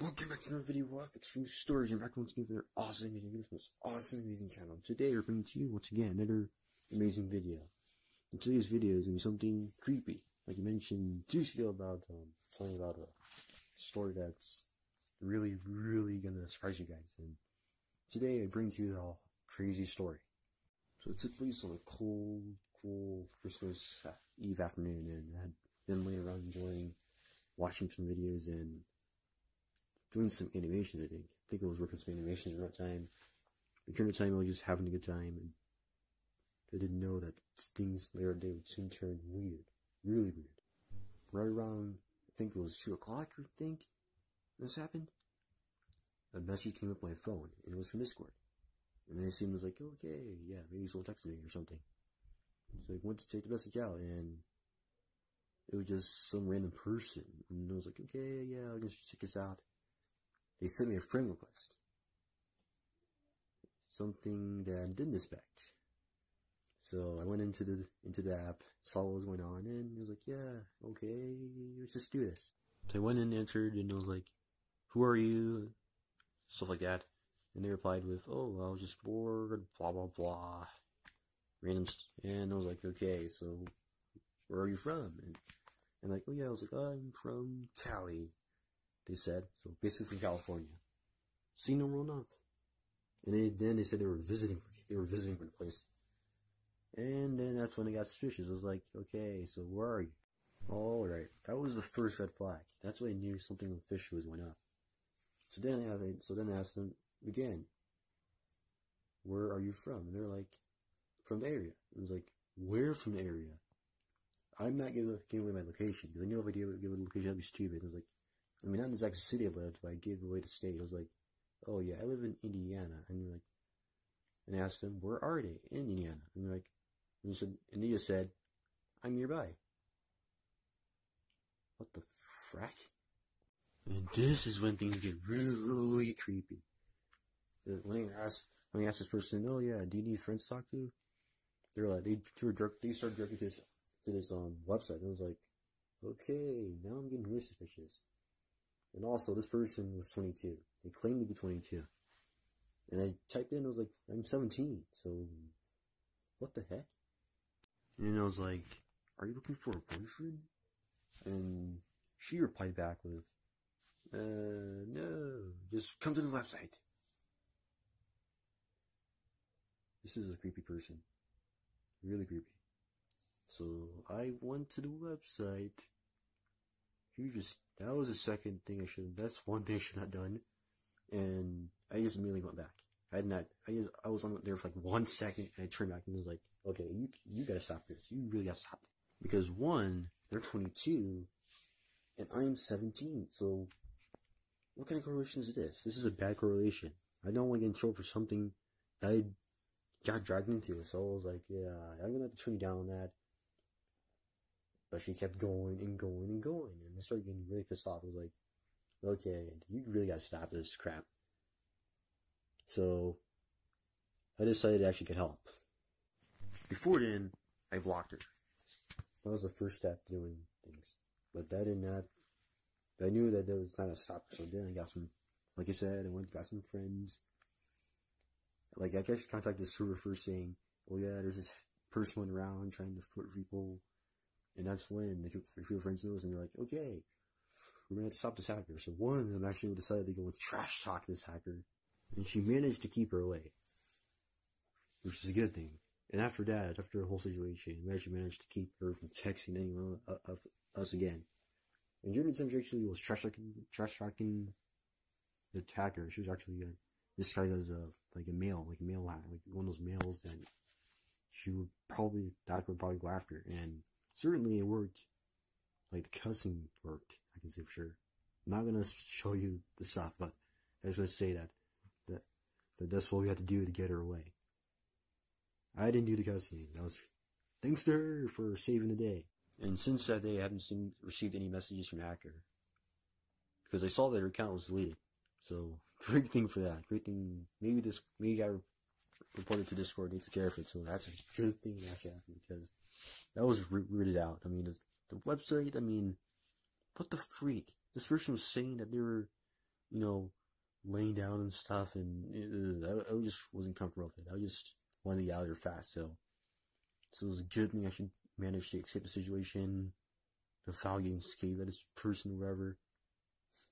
Welcome back to another video of Xtreme Stories. I'm back once again for another awesome, amazing video from this awesome, amazing channel. Today we're bringing to you, once again, another amazing video. And today's video is going to be something creepy. Like I mentioned two weeks ago about, um, telling about a story that's really, really going to surprise you guys. And today I bring to you the crazy story. So it took place on a cold, cool Christmas Eve afternoon, and I had been laying around enjoying watching some videos and doing some animations, I think. I think I was working some animations at that time. But during the time, I was just having a good time, and I didn't know that things later day would soon turn weird. Really weird. Right around, I think it was 2 o'clock, I think, this happened. A message came up my phone, and it was from Discord. And then it seemed like, okay, yeah, maybe someone texted me or something. So I went to take the message out, and it was just some random person. And I was like, okay, yeah, I'll just check this out they sent me a friend request. Something that I didn't expect. So I went into the into the app, saw what was going on, and it was like, yeah, okay, let's just do this. So I went and entered, and it was like, who are you? Stuff like that. And they replied with, oh, I was just bored, blah, blah, blah. Random, and I was like, okay, so where are you from? And, and like, oh yeah, I was like, I'm from Cali they said. So basically from California. Seen no real enough. And they, then they said they were visiting, they were visiting for the place. And then that's when I got suspicious. I was like, okay, so where are you? Alright, that was the first red flag. That's when I knew something fishy was going on. So then I, so then I asked them again, where are you from? And they're like, from the area. I was like, where from the area? I'm not giving, giving away my location because I knew if I gave, away the location, I'd be stupid. I was like, I mean, not in the exact city I lived, but I gave away the state. I was like, oh yeah, I live in Indiana. And you're like, and I asked them, where are they? In Indiana. And they're like, and, said, and he just said, I'm nearby. What the frack? And this is when things get really creepy. When I asked, when I asked this person, oh yeah, do you need friends to talk to? They're like, they, they, were they started directing to this, to this um, website. And I was like, okay, now I'm getting really suspicious. And also, this person was 22. They claimed to be 22. And I typed in, I was like, I'm 17, so what the heck? And I was like, are you looking for a boyfriend? And she replied back with, uh, no, just come to the website. This is a creepy person. Really creepy. So I went to the website you just that was the second thing I should. That's one thing I should not done, and I just immediately went back. I had not. I just I was on there for like one second, and I turned back and was like, okay, you you gotta stop this. You really gotta stop because one, they're 22, and I'm 17. So what kind of correlation is this? This is a bad correlation. I don't want to get in trouble for something that I got dragged into. So I was like, yeah, I'm gonna have to turn you down on that. But she kept going and going and going. And I started getting really pissed off. I was like, okay, you really gotta stop this crap. So, I decided to actually get help. Before then, I blocked her. That was the first step doing things. But that did not, I knew that there was not a stop. So then I got some, like I said, I went, got some friends. Like, I guess contacted the server first saying, oh yeah, there's this person around trying to flirt people and that's when the few friends knows and they're like, okay, we're to have to stop this hacker. So one of them actually decided to go and trash talk this hacker. And she managed to keep her away. Which is a good thing. And after that, after the whole situation, we actually managed to keep her from texting anyone of us again. And during the time she actually was trash talking, trash talking the hacker, she was actually uh, disguised as a, like a male, like a male, like one of those males that she would probably, that would probably go after. And certainly it worked. Like the cussing worked, I can say for sure. I'm not gonna show you the stuff, but I just gonna say that, that, that that's what we had to do to get her away. I didn't do the cussing. That was thanks to her for saving the day. And since that day, I haven't seen, received any messages from hacker. Because I saw that her account was deleted. So, great thing for that. Great thing. Maybe this, maybe got reported to Discord, they to care of it. So that's a good thing that happened because that was rooted out. I mean, the, the website, I mean, what the freak? This person was saying that they were you know, laying down and stuff, and uh, it, I, I just wasn't comfortable with it. I just wanted to get out of there fast, so so it was a good thing I should manage to escape the situation without getting scared by this person whatever.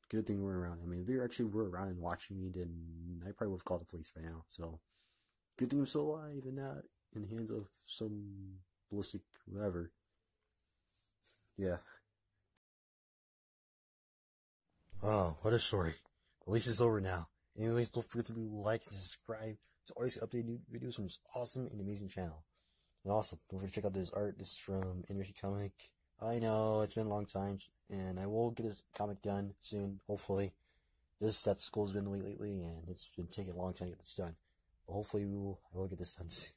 Good thing we're around. I mean, if they actually were around and watching me, then I probably would have called the police by now. So, good thing I'm still alive and not in the hands of some ballistic whatever. Yeah. Oh, what a story. At least it's over now. Anyways, don't forget to like and subscribe to always update new videos from this awesome and amazing channel. And also, don't forget to check out this art. This is from Energy Comic. I know, it's been a long time, and I will get this comic done soon, hopefully. This, that school's been late lately, and it's been taking a long time to get this done. But hopefully, we will, I will get this done soon.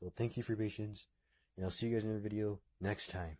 So thank you for your patience, and I'll see you guys in another video next time.